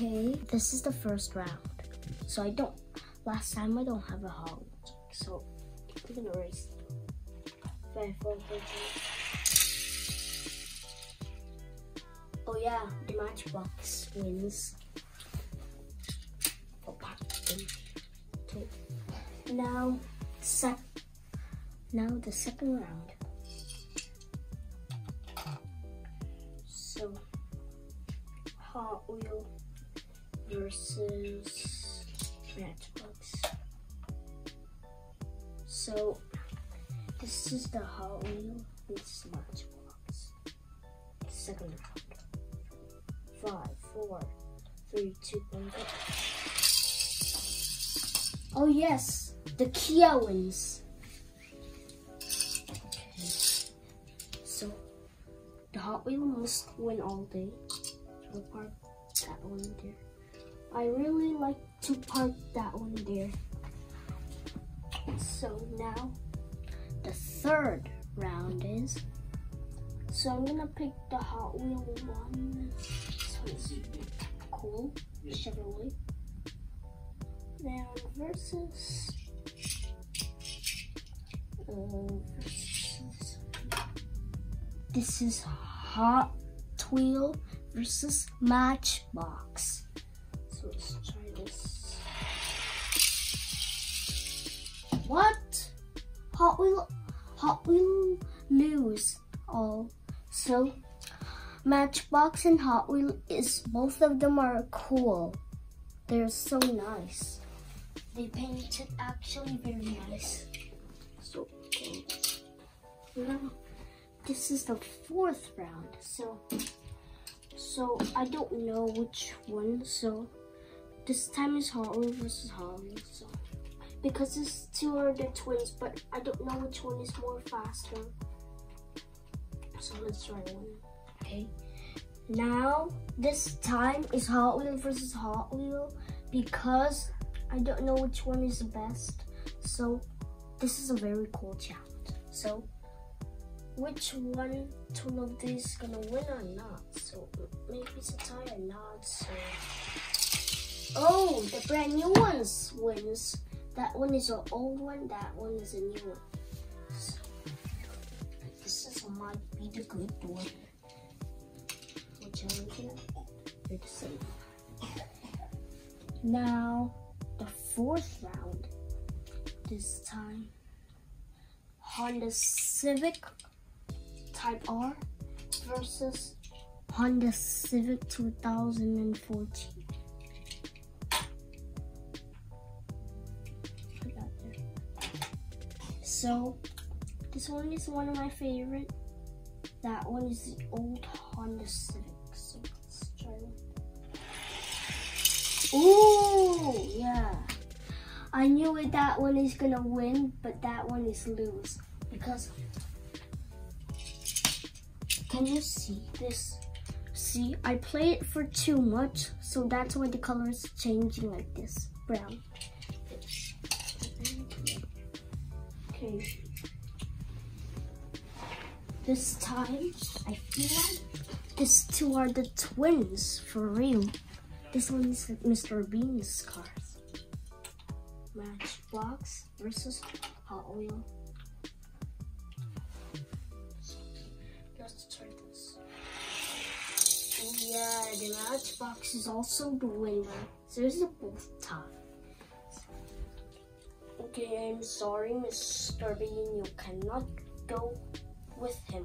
Okay, this is the first round. So I don't, last time I don't have a Wheels. So I'm gonna race. Five, four, three, two. Oh yeah, the Matchbox wins. Oh. Now, sec. Now the second round. So, Hot Wheel versus Matchbox. So, this is the Hot Wheel. This is Matchbox. Second round. Five, four, three, two, one, go. Oh yes, the Kia wins. So the Hot Wheel must win all day. So park that one there. I really like to park that one there. So now the third round is. So I'm gonna pick the Hot Wheel one. This one's cool. Chevrolet. Now uh, versus this is Hot Wheel versus Matchbox. So let's try this. What? Hot Wheel, Hot Wheel lose all. So Matchbox and Hot Wheel is both of them are cool. They're so nice. They painted actually very nice. So okay. Now this is the fourth round. So so I don't know which one. So this time is Wheel versus Wheel. So because these two are the twins, but I don't know which one is more faster. So let's try one. Okay. Now this time is Hot Wheel versus Hot Wheel because I don't know which one is the best. So this is a very cool challenge. So which one two of these gonna win or not? So maybe it's a tie or not. So oh, the brand new ones wins. That one is an old one. That one is a new one. So, this is might be the good one. Which I'm gonna the same. Now the fourth round. This time Honda Civic Type R versus Honda Civic 2014. So this one is one of my favorite. That one is the old Honda Civic. So let's try one. Ooh, yeah. I knew it that one is gonna win, but that one is lose because can you see this? See, I play it for too much, so that's why the color is changing like this, brown. This time, I feel like these two are the twins, for real. This one is Mr. Bean's cars. Matchbox versus Hot Wheel. Let's try this. Yeah, the Matchbox is also the winner. So this is both tie. Okay, I'm sorry, Mr. Bean. You cannot go with him.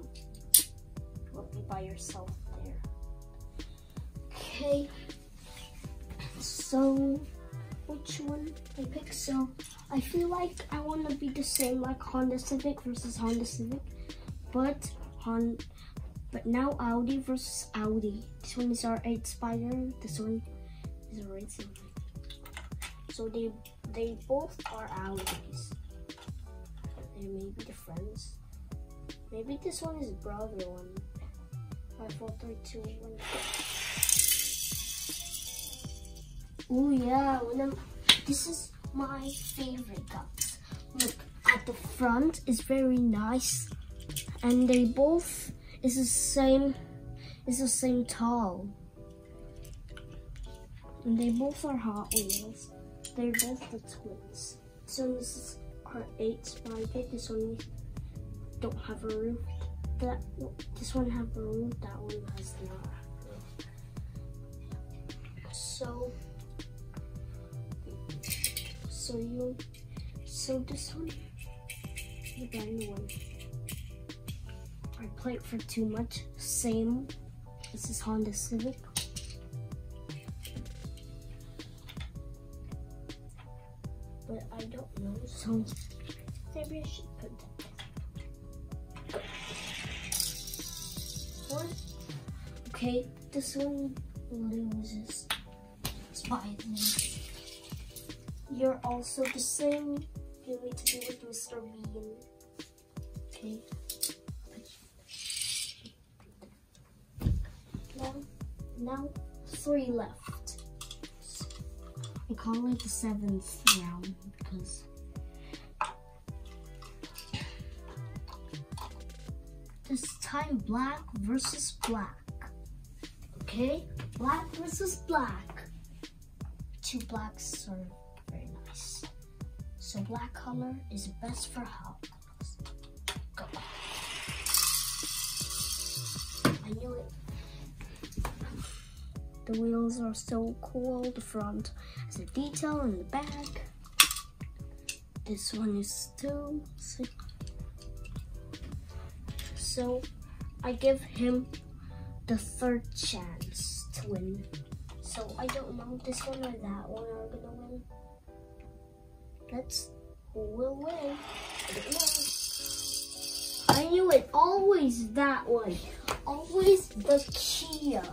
You'll be by yourself there. Okay. So, which one I pick? So, I feel like I want to be the same like Honda Civic versus Honda Civic, but Hon, but now Audi versus Audi. This one is R8 Spyder. This one is a racing. So they they both are Audis. They may be the friends. Maybe this one is brother one. Five, four, three, two, one. Oh yeah, this is my favorite guns. Look at the front is very nice, and they both is the same. Is the same tall. And they both are Hot Wheels. They're both the twins. So this is our eight Spygate. This one don't have a roof. That this one have a roof. That one has not. So so you so this one the brand one. I played for too much. Same. This is Honda Civic. But I don't know, so maybe I should put that. What? Okay, this one loses. Spider-Man. You're also the same. You need to be with Mr. Bean. Okay. Now, now three left. I call it the seventh round because this time black versus black. Okay, black versus black. Two blacks are very nice. So black color is best for Hot. Go. I knew it. The wheels are so cool. The front a detail in the back. This one is too. So I give him the third chance to win. So I don't know if this one or that one are gonna win. Let's who will win? I, knew it. Always that one. Always the Kia.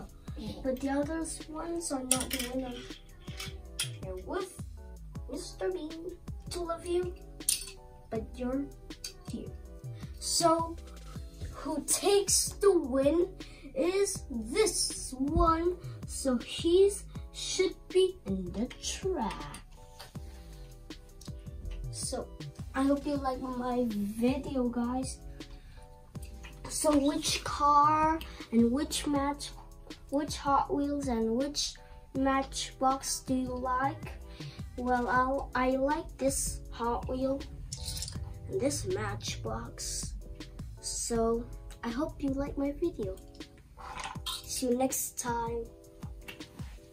But the other ones are not the winner. Bean. Two of you. But you're here. So who takes the win is this one. So he's should be in the track. So I hope you like my video guys. So which car and which match, which Hot Wheels and which Matchbox do you like? Well, I'll, I like this Hot Wheel and this Matchbox. So I hope you like my video. See you next time.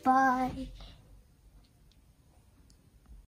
Bye.